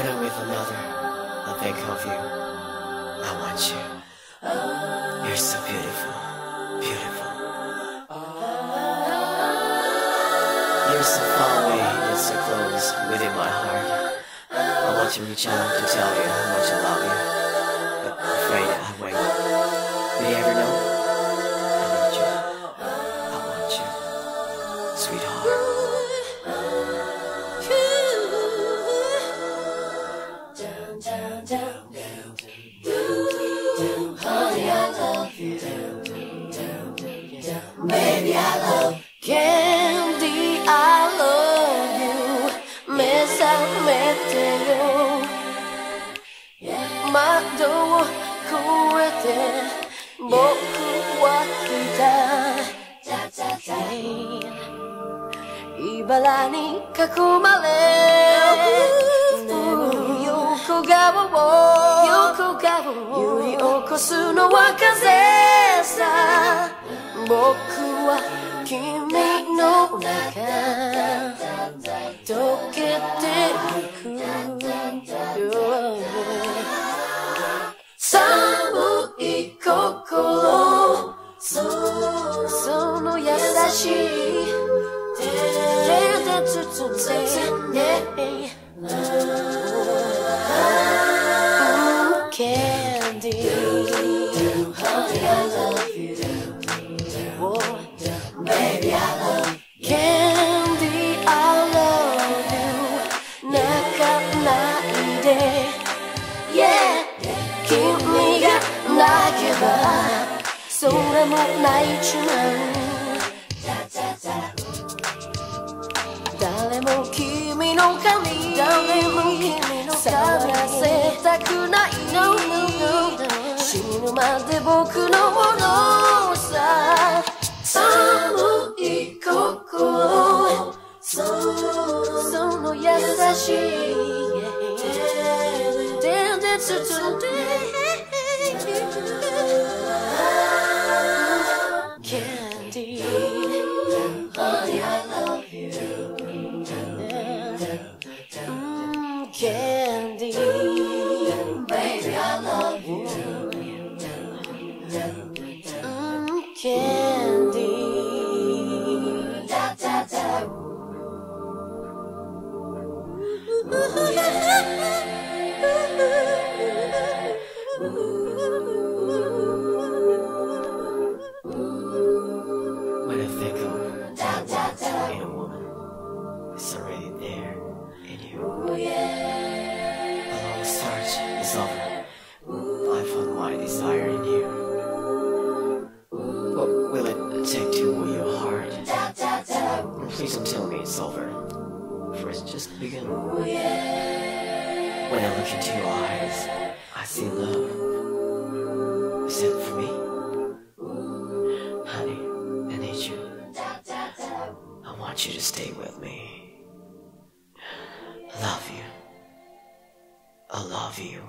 When I'm with another, I think of you. I want you. You're so beautiful, beautiful. You're so far away, yet so close within my heart. I want to reach out to tell you how much I love you, but I'm afraid I wait. Will you ever know? I need you. I want you, sweetheart. Candy, I love you 目覚めてよ窓を越えて僕は来た茨に囲まれ揺り起こすのは風さ。僕は君の中。溶けてゆく寒い心。その優しい手で包んで。Candy Honey I love you Baby I love you Candy I love you 泣かないで Yeah 君が泣けば空も泣いちまう誰も君の髪誰も君の触らせたくないのまで僕のものさ寒い心その優しい手で。包んで Candy Honey I love you Please don't tell me it's over, it's just begun. When I look into your eyes, I see love. It for me? Honey, I need you. I want you to stay with me. I love you. I love you.